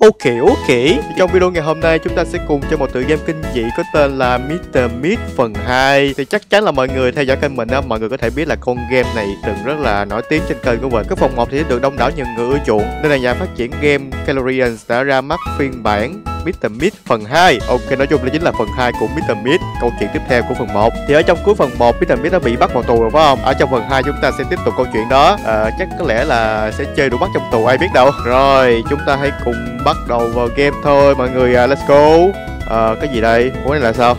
Ok ok. Trong video ngày hôm nay, chúng ta sẽ cùng chơi một tựa game kinh dị có tên là Mr. Meat phần 2 Thì chắc chắn là mọi người theo dõi kênh mình á, Mọi người có thể biết là con game này từng rất là nổi tiếng trên kênh của mình. Cái phần 1 thì được đông đảo nhiều người ưa chuộng. Nên là nhà phát triển game Calorians đã ra mắt phiên bản Mr. Mid phần 2 Ok nói chung là chính là phần 2 của Mr. Mid. Câu chuyện tiếp theo của phần 1 Thì ở trong cuối phần 1 Mr. Mid đã bị bắt vào tù rồi phải không Ở trong phần 2 chúng ta sẽ tiếp tục câu chuyện đó à, Chắc có lẽ là sẽ chơi đủ bắt trong tù ai biết đâu Rồi chúng ta hãy cùng bắt đầu vào game thôi mọi người à, Let's go à, Cái gì đây Ủa này là sao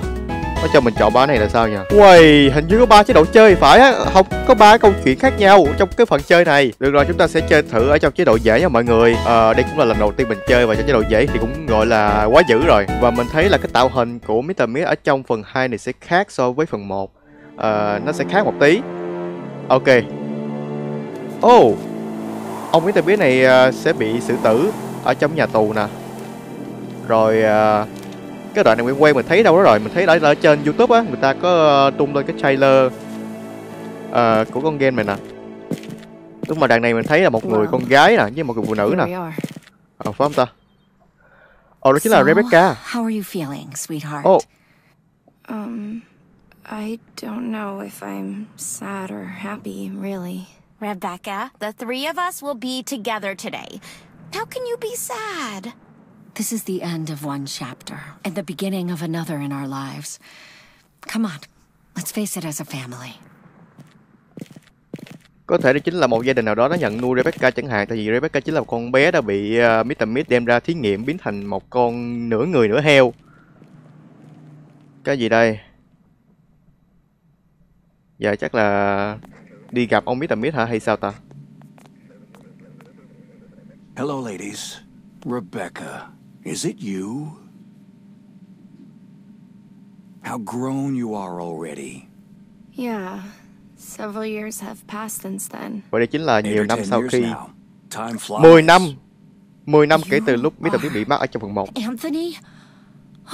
nó cho mình chọn ba này là sao nhỉ? Uầy, hình như có ba chế độ chơi phải á, không có ba câu chuyện khác nhau trong cái phần chơi này. Được rồi, chúng ta sẽ chơi thử ở trong chế độ dễ nha mọi người. Ờ, đây cũng là lần đầu tiên mình chơi và trong chế độ dễ thì cũng gọi là quá dữ rồi. Và mình thấy là cái tạo hình của Mr. Mist ở trong phần 2 này sẽ khác so với phần 1. Ờ, nó sẽ khác một tí. Ok. Oh, ông Mr. Mist này uh, sẽ bị xử tử ở trong nhà tù nè. Rồi uh, cái đoạn này quen quen mình thấy đâu đó rồi mình thấy ở, ở trên youtube á người ta có uh, tung lên cái trailer uh, của con game này nè. Lúc mà đoạn này mình thấy là một người con gái nè với một người phụ nữ nè. Ờ phải không ta? Ồ đó chính là rebecca. how are you feeling sweetheart? Ồ. Um, I don't know if I'm sad or happy, really. rebecca the three of us will be together today. How can you be sad this is the end of one chapter and the beginning of another in our lives come on let's face it as a family có thể đó chính là một gia đình nào đó đã nhận nuôi Rebecca chẳng hạn tại vì Rebecca chính là một con bé đã bị uh, Mr. Mist đem ra thí nghiệm biến thành một con nửa người nửa heo cái gì đây giờ chắc là đi gặp ông Mr. Mist hả hay sao ta Hello, ladies. Rebecca, is it you? How grown you are already. Yeah, several years have passed since then. Vậy đây chính là Eight nhiều or năm ten sau years khi now. Time flies. 10 năm 10 năm kể từ lúc Mr. Mist bị bắt ở trong phần 1 anthony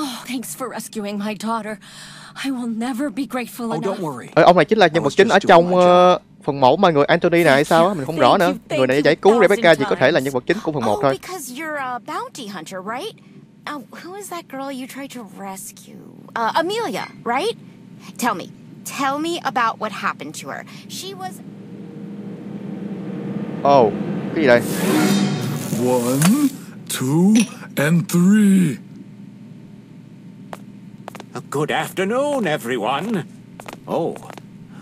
oh thanks for rescuing my daughter i will never be grateful Oh, don't enough worry. Ờ, ông này chính là nhân I vật chính ở trong ờ, phần 1 mà người Anthony này hay sao á mình không rõ nữa người này giải cứu Rebecca chỉ có thể là nhân vật chính của phần 1 oh, thôi because you're a bounty hunter, right? Uh, who is that girl you tried to rescue? Uh, Amelia, right? Tell me. Tell me about what happened to her. She was. Ồ, cái gì đây? One, two, and three. Good afternoon, everyone. Oh,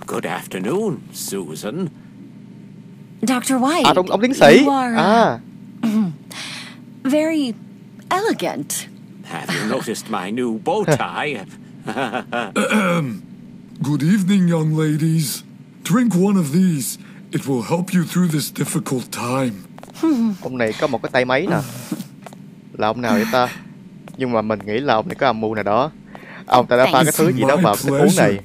good afternoon, Susan. Dr. White. À, ông, ông tiến sĩ. You are À, very elegant. Have you noticed my new bow tie? Good evening, young ladies. Drink one of these. It will help you through this difficult time. ông này có một cái tay máy nè. Là ông nào vậy ta? Nhưng mà mình nghĩ là ông này có âm mưu nào đó. Ông ta đã pha cái thứ gì đó vào thức uống này.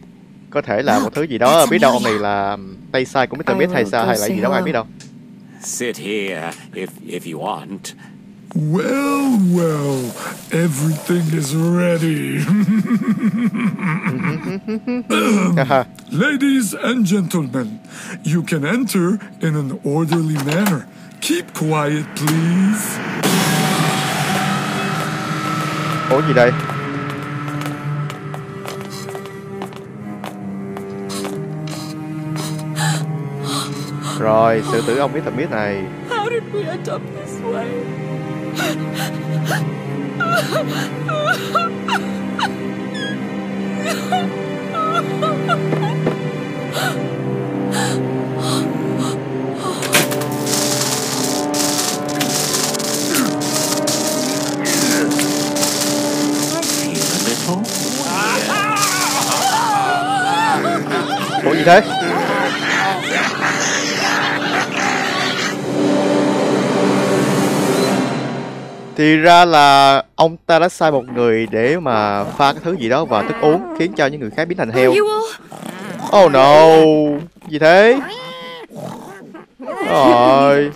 Có thể là một thứ gì đó, biết đâu ông này là tay sai của Mr. Mist hay sao hay là gì đó ai biết đâu. Sit here if if you want. Well, well, everything is ready. Haha. Ladies and gentlemen, you can enter in an orderly manner. Keep quiet, please. Ủa gì đây? Rồi, sự tử ông Mr. Mist này. How did we end up this way? Ủa gì thế? Thì ra là ông ta đã sai một người để mà pha cái thứ gì đó vào thức uống khiến cho những người khác biến thành heo. Oh no, gì thế? Rồi.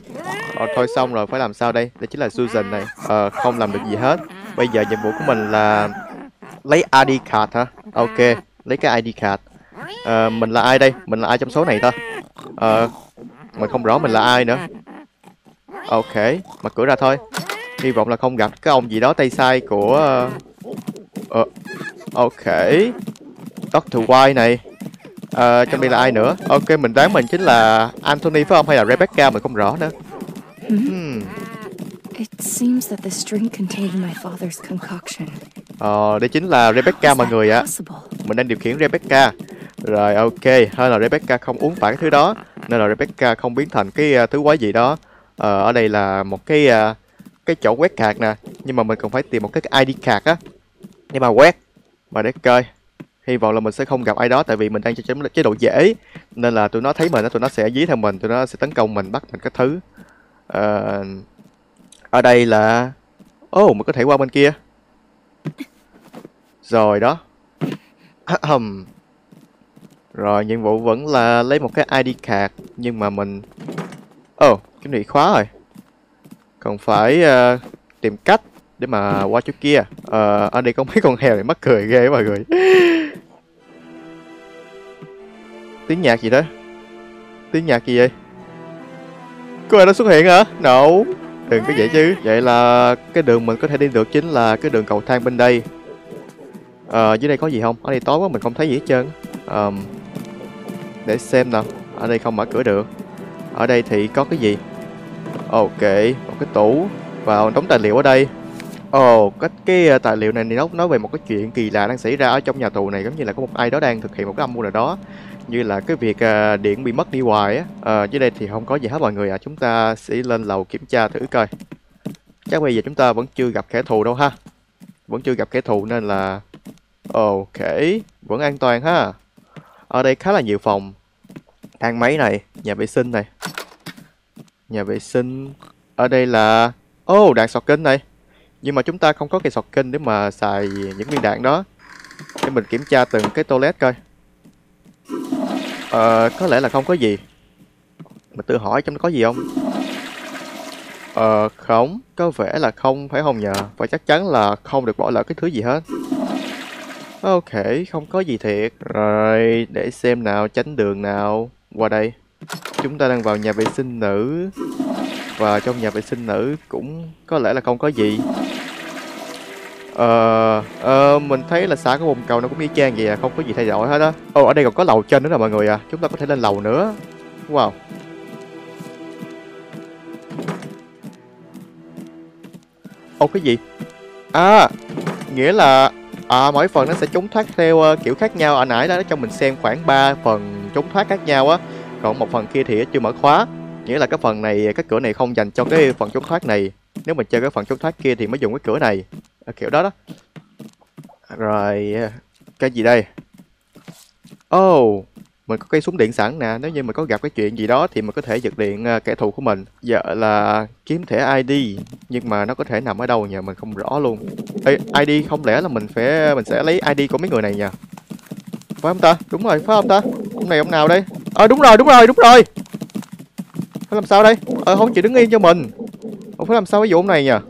Rồi thôi xong rồi, phải làm sao đây? Đây chính là Susan này. Ờ, không làm được gì hết. Bây giờ nhiệm vụ của mình là lấy ID card hả? Ok, lấy cái ID card. Ờ, mình là ai đây? Mình là ai trong số này ta? Ờ, mình không rõ mình là ai nữa. Ok, mở cửa ra thôi. Hy vọng là không gặp cái ông gì đó tay sai của ờ, ok. Dr. White này. Ờ, trong đây là ai nữa? Ok mình đoán mình chính là Anthony phải không? Hay là Rebecca? Mình không rõ nữa. Hmm. It seems that the string contained my father's concoction. ờ đây chính là Rebecca mọi người ạ. possible? mình đang điều khiển Rebecca. Rồi ok. Hơn là Rebecca không uống phải cái thứ đó nên là Rebecca không biến thành cái uh, thứ quái gì đó. Ờ, ở đây là một cái uh, cái chỗ quét card nè. Nhưng mà mình còn phải tìm một cái ID card á. Để mà quét mà để coi. Hy vọng là mình sẽ không gặp ai đó tại vì mình đang chơi chế độ dễ. Nên là tụi nó thấy mình á tụi nó sẽ dí theo mình tụi nó sẽ tấn công mình bắt mình các thứ. À, ở đây là ồ oh, mình có thể qua bên kia. Rồi đó. Rồi nhiệm vụ vẫn là lấy một cái ID card nhưng mà mình Ồ, oh, cái này khóa rồi. Còn phải ờ, tìm cách để mà qua chỗ kia. Ờ, ở đây có mấy con heo này mắc cười ghê mọi người. Tiếng nhạc gì đó? Tiếng nhạc gì vậy? Có ai đó xuất hiện hả? No. Đừng có vậy chứ. Vậy là cái đường mình có thể đi được chính là cái đường cầu thang bên đây. Ờ, dưới đây có gì không? Ở đây tối quá mình không thấy gì hết trơn. Ờm, để xem nào. Ở đây không mở cửa được. Ở đây thì có cái gì? Ok, một cái tủ và đóng tài liệu ở đây. Ồ, cái cái ờ, tài liệu này thì nó nói về một cái chuyện kỳ lạ đang xảy ra ở trong nhà tù này giống như là có một ai đó đang thực hiện một cái âm mưu nào đó như là cái việc uh, điện bị mất đi hoài á. Uh, dưới đây thì không có gì hết mọi người ạ. Chúng ta sẽ lên lầu kiểm tra thử coi. Chắc bây giờ chúng ta vẫn chưa gặp kẻ thù đâu ha. Vẫn chưa gặp kẻ thù nên là Ok, vẫn an toàn ha. Ở đây khá là nhiều phòng. Thang máy này, nhà vệ sinh này. Nhà vệ sinh. Ở đây là... ô oh, đạn sọt kinh này. Nhưng mà chúng ta không có cây sọt kinh để mà xài những viên đạn đó. Để mình kiểm tra từng cái toilet coi. Ờ, có lẽ là không có gì. Mình tự hỏi trong đó có gì không? Ờ, không. Có vẻ là không, phải không nhờ? Và chắc chắn là không được bỏ lỡ cái thứ gì hết. Ok, không có gì thiệt. Rồi, để xem nào, tránh đường nào. Qua đây. Chúng ta đang vào nhà vệ sinh nữ. Và trong nhà vệ sinh nữ cũng có lẽ là không có gì. Ờ, ờ, mình thấy là xã của bồn cầu nó cũng y chang vậy à, không có gì thay đổi hết á. Ồ, ở đây còn có lầu trên nữa nè mọi người à. Chúng ta có thể lên lầu nữa. Wow. Ồ, cái gì? À, nghĩa là À, mỗi phần nó sẽ trốn thoát theo uh, kiểu khác nhau. Ở nãy đó nó cho mình xem khoảng 3 phần trốn thoát khác nhau á. Còn một phần kia thì chưa mở khóa. Nghĩa là cái phần này, cái cửa này không dành cho cái phần trốn thoát này. Nếu mình chơi cái phần trốn thoát kia thì mới dùng cái cửa này. À, kiểu đó đó. Rồi, cái gì đây? Oh, mình có cây súng điện sẵn nè. Nếu như mình có gặp cái chuyện gì đó thì mình có thể giật điện ờ, kẻ thù của mình. Giờ là kiếm thẻ ID. Nhưng mà nó có thể nằm ở đâu nhờ mình không rõ luôn. Ê, ID không lẽ là mình phải mình sẽ lấy ID của mấy người này nha phải không ta? Đúng rồi phải không ta? Ông này ông nào đây? Ờ à, đúng rồi đúng rồi đúng rồi. Phải làm sao đây? Ờ à, không chịu đứng yên cho mình. Không phải làm sao với vụ ông này nhờ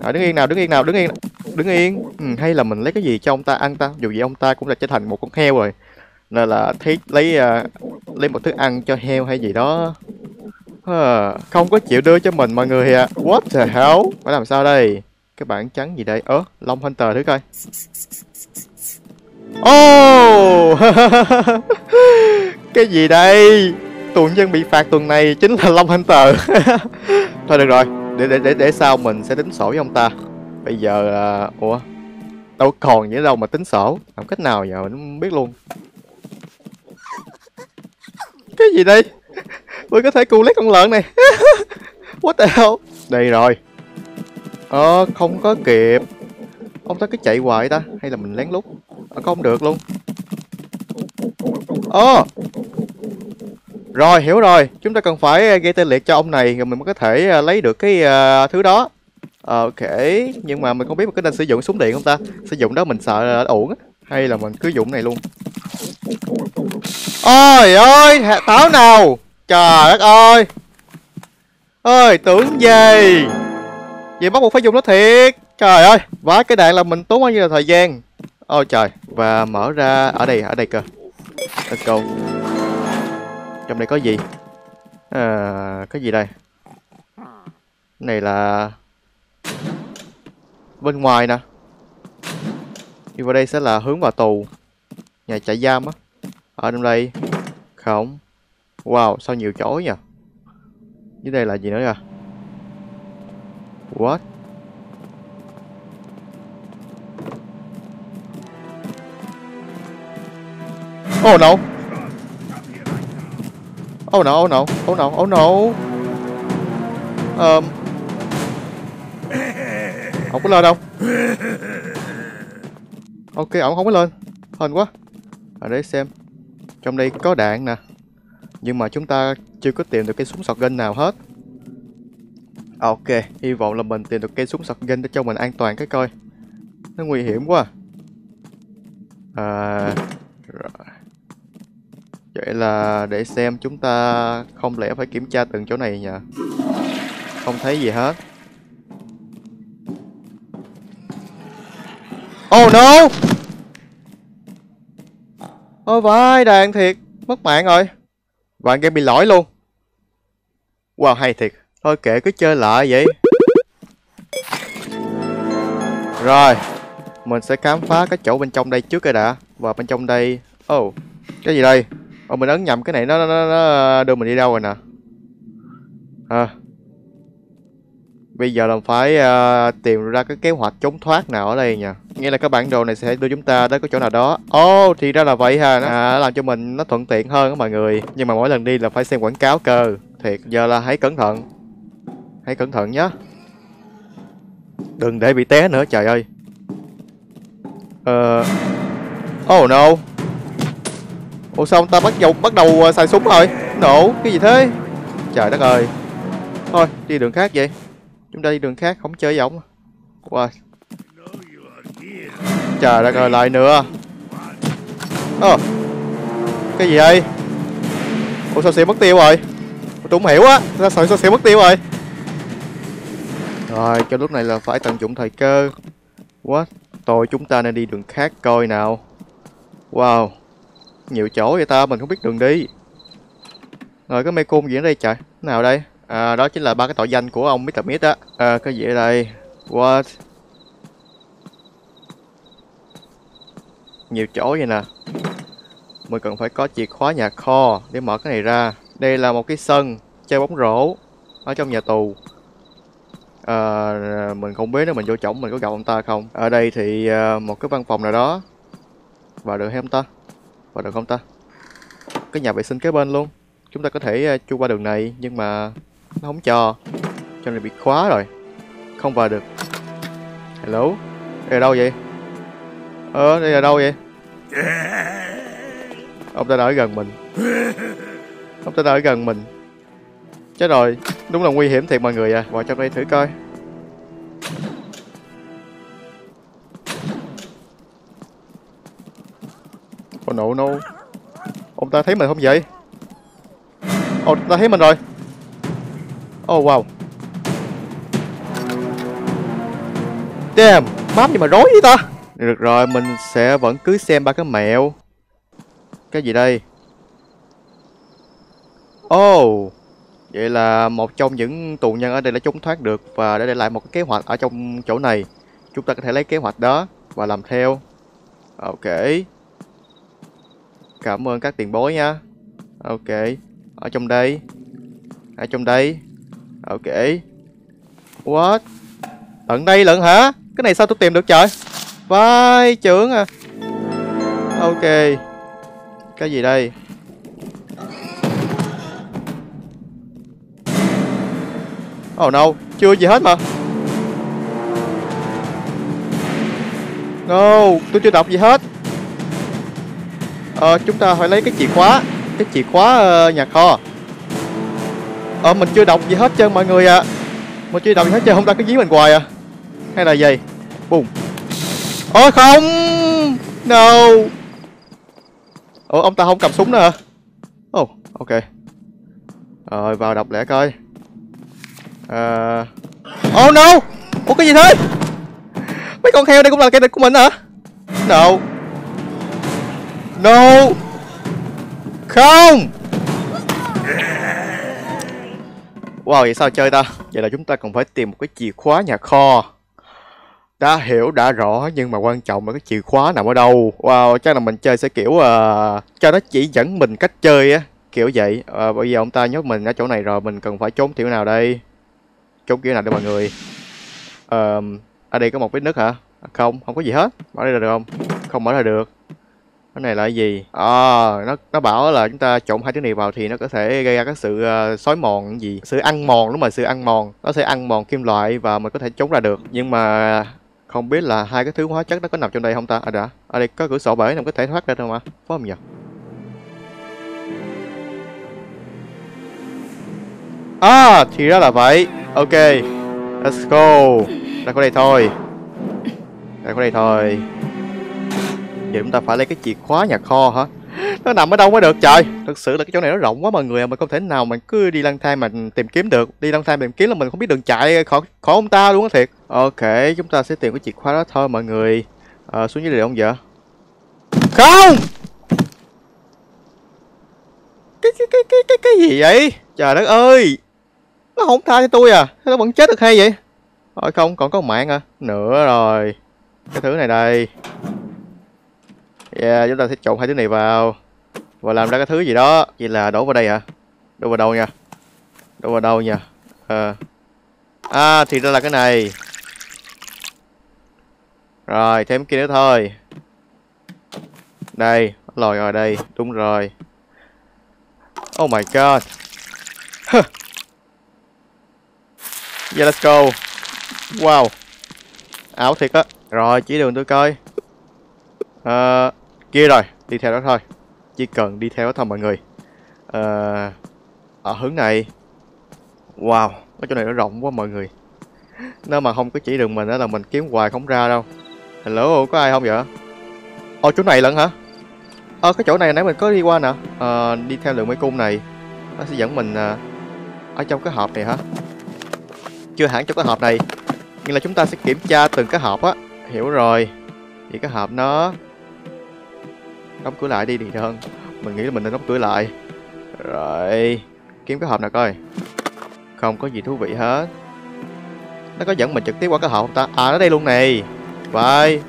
à, đứng yên nào đứng yên nào đứng yên. Đứng yên. Ừ, hay là mình lấy cái gì cho ông ta ăn ta? Dù gì ông ta cũng đã trở thành một con heo rồi. Nên là thấy lấy uh, lấy một thức ăn cho heo hay gì đó. Ờ, không có chịu đưa cho mình mọi người à what the hell? Phải làm sao đây? Cái bảng trắng gì đây? Ớ long hunter thử coi oh cái gì đây? Tù nhân bị phạt tuần này chính là long hunter. Thôi được rồi để để để để sau mình sẽ tính sổ với ông ta. Bây giờ là ủa? Đâu còn gì đâu mà tính sổ. Làm cách nào giờ mình không biết luôn. Cái gì đây? Mình có thể cù lấy con lợn này. What the hell? Đây rồi. Ờ, không có kịp. Ông ta cứ chạy hoài ta? Hay là mình lén lút? Không được luôn. Ờ Rồi, hiểu rồi. Chúng ta cần phải ờ, gây tên liệt cho ông này Rồi mình mới có thể ờ, lấy được cái uh, thứ đó. Ok. Nhưng mà mình không biết mình có nên sử dụng súng điện không ta? Sử dụng đó mình sợ là ổn á. Hay là mình cứ dụng này luôn. Ôi ơi Táo nào? Trời đất ơi. Ơi tưởng gì? Vậy bắt buộc phải dùng nó thiệt. Trời ơi vá cái đạn là mình tốn bao nhiêu là thời gian? Ôi trời Và mở ra Ở đây ở đây cơ. Let's go. Trong đây có gì? À, Cái gì đây? Này là bên ngoài nè. Đi vào đây sẽ là hướng vào tù. Nhà trại giam á. Ở trong đây. Không. Wow sao nhiều chỗ nhỉ? Dưới đây là gì nữa kìa? What? Oh no. Oh no oh no. Oh no oh no. Um, không có lên đâu. Ok ổng không có lên. Hên quá. Ở để xem. Trong đây có đạn nè. Nhưng mà chúng ta chưa có tìm được cái súng shotgun nào hết. Ok hy vọng là mình tìm được cây súng shotgun để cho mình an toàn cái coi. Nó nguy hiểm quá. À vậy là để xem chúng ta không lẽ phải kiểm tra từng chỗ này nhỉ? Không thấy gì hết. Oh no! Ôi, vai, đàn thiệt. Mất mạng rồi. Bạn game bị lỗi luôn. Wow, hay thiệt. Thôi kệ, cứ chơi lại vậy. Rồi, Mình sẽ khám phá cái chỗ bên trong đây trước cái đã. Và bên trong đây Oh Cái gì đây? Ồ mình ấn nhầm cái này nó, nó, nó đưa mình đi đâu rồi nè? À Bây giờ là phải uh, tìm ra cái kế hoạch trốn thoát nào ở đây nha Nghĩa là cái bản đồ này sẽ đưa chúng ta đến cái chỗ nào đó. Ồ oh, thì ra là vậy ha. À, làm cho mình nó thuận tiện hơn đó mọi người. Nhưng mà mỗi lần đi là phải xem quảng cáo cơ. Thiệt giờ là hãy cẩn thận. Hãy cẩn thận nhé Đừng để bị té nữa trời ơi. Ờ. Uh... Oh no Ủa sao ông ta bắt đầu bắt đầu ờ, xài súng rồi? Nổ, cái gì thế? Trời đất ơi. Thôi, đi đường khác vậy. Chúng ta đi đường khác, không chơi giống Wow Trời đất ơi, lại nữa. Ồ Cái gì đây Ủa sao sẽ mất tiêu rồi? Tôi không hiểu á. Sao sợ sao sẽ mất tiêu rồi? Rồi, cho lúc này là phải tận dụng thời cơ. Quá Tôi chúng ta nên đi đường khác coi nào. Wow. Nhiều chỗ vậy ta mình không biết đường đi Rồi cái mê cung gì ở đây trời Nào đây À, đó chính là ba cái tội danh của ông Mr. Mít á. À, cái gì ở đây? What? Nhiều chỗ vậy nè. Mình cần phải có chìa khóa nhà kho để mở cái này ra. Đây là một cái sân chơi bóng rổ ở trong nhà tù. À, mình không biết nếu mình vô chổng mình có gặp ông ta không. Ở đây thì à, một cái văn phòng nào đó. Vào được hay không ta? Vào được không ta? Cái nhà vệ sinh kế bên luôn. Chúng ta có thể à, chui chu qua đường này, nhưng mà nó không cho. Cho nên bị khóa rồi. Không vào được. Hello? Đây là đâu vậy? Ờ đây là đâu vậy? Ông ta đã ở gần mình. Ông ta đã ở gần mình. Chết rồi. Đúng là nguy hiểm thiệt mọi người à. Vào trong đây thử coi. Oh no no. Ông ta thấy mình không vậy? Ông ta thấy mình rồi. Oh wow. Damn, Map gì mà rối vậy ta? Được rồi, mình sẽ vẫn cứ xem ba cái mẹo. Cái gì đây? Oh Vậy là một trong những tù nhân ở đây đã trốn thoát được Và đã để lại một cái kế hoạch ở trong chỗ này. Chúng ta có thể lấy kế hoạch đó Và làm theo. Ok. Cảm ơn các tiền bối nha Ok. Ở trong đây. Ở trong đây. Ok. What? Tận đây lận hả? Cái này sao tôi tìm được trời? Vai trưởng à. Ok. Cái gì đây? Oh no. Chưa gì hết mà. No. Tôi chưa đọc gì hết. Ờ chúng ta phải lấy cái chìa khóa Cái chìa khóa uh, nhà kho. Ờ mình chưa đọc gì hết trơn mọi người ạ. À. Mình chưa đọc gì hết trơn không ta cứ dí mình hoài à. Hay là gì Bùng Ôi không. No. Ủa ông ta không cầm súng nữa hả? Oh ok. Rồi vào đọc lẽ coi. Uh... Oh no. Ủa cái gì thế? Mấy con heo đây cũng là cái địch của mình hả? No. No. Không. Wow vậy sao chơi ta? Vậy là chúng ta cần phải tìm một cái chìa khóa nhà kho. Đã hiểu đã rõ nhưng mà quan trọng là cái chìa khóa nằm ở đâu. Wow chắc là mình chơi sẽ kiểu uh, cho nó chỉ dẫn mình cách chơi á kiểu vậy. Uh, bây giờ ông ta nhốt mình ở chỗ này rồi mình cần phải trốn kiểu nào đây? Trốn kiểu nào đây mọi người? Uh, ở đây có một vết nứt hả? Không không có gì hết. Mở đây là được không? Không mở ra được cái này là cái gì? À nó nó bảo là chúng ta trộn hai thứ này vào thì nó có thể gây ra các sự uh, xói mòn gì? Sự ăn mòn đúng rồi sự ăn mòn. Nó sẽ ăn mòn kim loại và mình có thể chống ra được. Nhưng mà không biết là hai cái thứ hóa chất nó có nằm trong đây không ta? À đã. Ở đây có cửa sổ bể nằm có thể thoát ra đâu mà phải không nhỉ? À thì ra là vậy. Ok let's go. Ra khỏi đây thôi. Ra khỏi đây thôi. Vậy chúng ta phải lấy cái chìa khóa nhà kho hả? Nó nằm ở đâu mới được trời? Thực sự là cái chỗ này nó rộng quá mọi người à mình không thể nào mình cứ đi lang thang mà tìm kiếm được. Đi lang thang tìm kiếm là mình không biết đường chạy khỏi khỏi ông ta luôn á thiệt. Ok chúng ta sẽ tìm cái chìa khóa đó thôi mọi người. À, xuống dưới đây được không không! Cái cái cái cái cái cái gì vậy? Trời đất ơi! Nó không tha cho tôi à? Nó vẫn chết được hay vậy? Thôi không còn có mạng à nữa rồi. Cái thứ này đây. Yeah, chúng ta sẽ trộn hai thứ này vào. Và làm ra cái thứ gì đó. Vậy là đổ vào đây hả? Đổ vào đâu nha? Đổ vào đâu nha? À, à thì ra là cái này. Rồi, thêm kia nữa thôi. Đây, lòi rồi đây. Đúng rồi. Oh my god. Yeah, let's go. Wow. Ảo thiệt á. Rồi, chỉ đường tôi coi. Ờ... Uh, kia rồi đi theo đó thôi. Chỉ cần đi theo đó thôi mọi người. À, ở hướng này. Wow cái chỗ này nó rộng quá mọi người. Nếu mà không có chỉ đường mình đó là mình kiếm hoài không ra đâu. Hello có ai không vậy? Ô chỗ này lận hả? Ờ cái chỗ này nãy mình có đi qua nè. À, đi theo đường mấy cung này. Nó sẽ dẫn mình à, ở trong cái hộp này hả? Chưa hẳn trong cái hộp này. Nhưng là chúng ta sẽ kiểm tra từng cái hộp á. Hiểu rồi. Thì cái hộp nó đóng cửa lại đi thì hơn mình nghĩ là mình nên đóng cửa lại. Rồi, kiếm cái hộp nào coi. Không có gì thú vị hết. Nó có dẫn mình trực tiếp qua cái hộp không ta? À nó đây luôn này. Vậy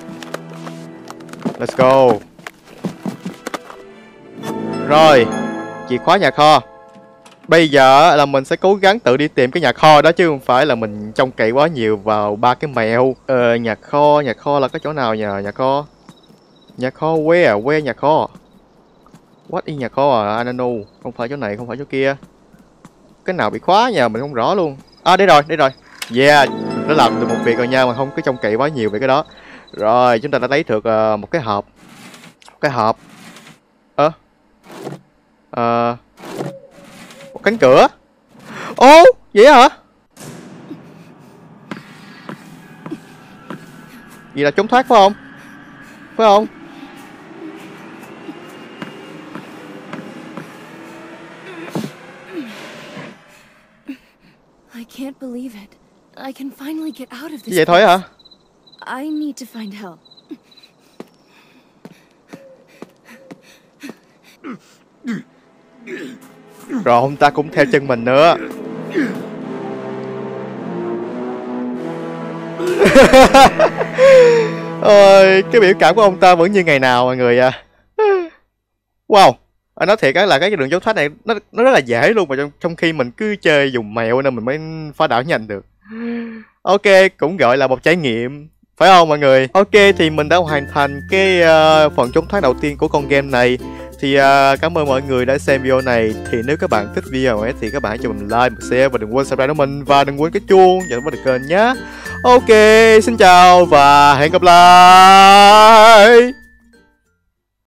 let's go. Rồi, chìa khóa nhà kho. Bây giờ là mình sẽ cố gắng tự đi tìm cái nhà kho đó, chứ không phải là mình trông cậy quá nhiều vào ba cái mèo. Ờ nhà kho nhà kho là cái chỗ nào nhờ, nhà kho? Nhà kho where? À? Where nhà kho? What in nhà kho à? I don't know. Không phải chỗ này, không phải chỗ kia. Cái nào bị khóa nhà mình không rõ luôn. À đây rồi, đây rồi. Yeah, nó làm được một việc rồi nha mà không cứ trông cậy quá nhiều về cái đó. Rồi, chúng ta đã lấy được uh, một cái hộp. Một cái hộp. Ơ. À? Uh, một cánh cửa. Ô, oh, vậy hả? Vậy là trốn thoát phải không? Phải không? I can't believe it. I can finally get out of this. Vậy thôi hả? I need to find help. Rồi ông ta cũng theo chân mình nữa. Ôi, cái biểu cảm của ông ta vẫn như ngày nào mọi người à. Wow. Anh nói thiệt á là cái đường dấu thoát này nó nó rất là dễ luôn mà trong trong khi mình cứ chơi dùng mèo nên mình mới phá đảo nhanh được. Ok, cũng gọi là một trải nghiệm. Phải không mọi người? Ok thì mình đã hoàn thành cái uh, phần trốn thoát đầu tiên của con game này. Thì uh, cảm ơn mọi người đã xem video này. Thì nếu các bạn thích video ấy thì các bạn cho mình like, một share và đừng quên subscribe của mình. Và đừng quên cái chuông nhận vào được kênh nhé. Ok, xin chào và hẹn gặp lại!